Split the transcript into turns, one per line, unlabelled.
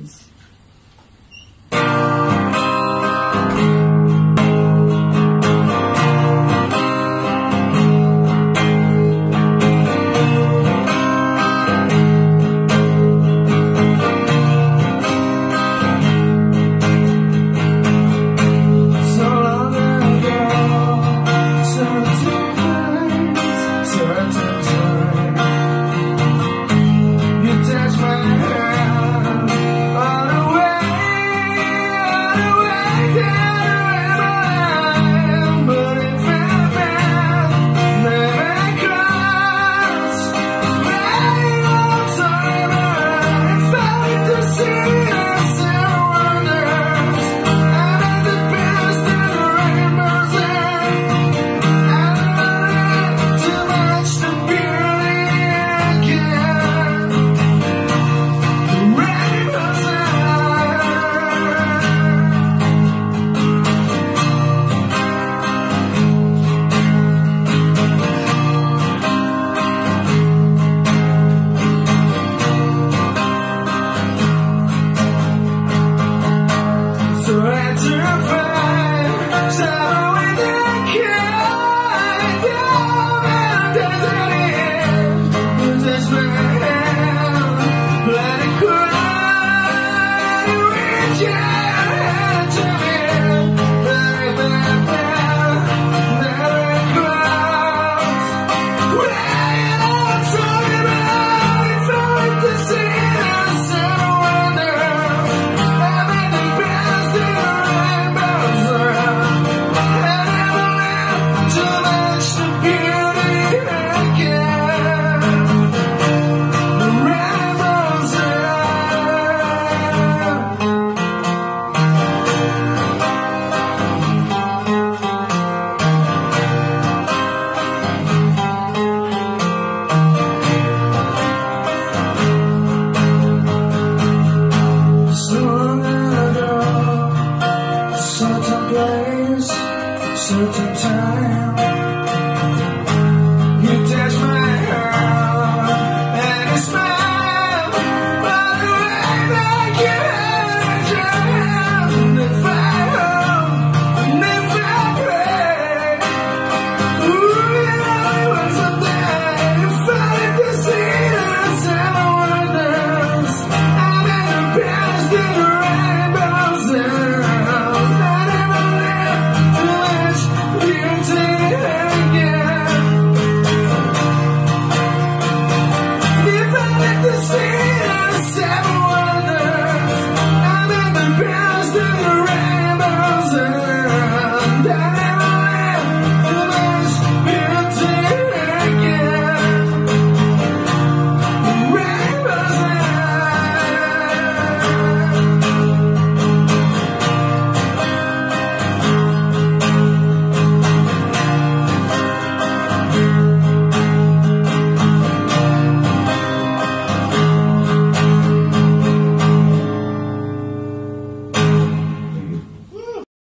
It's time. certain time.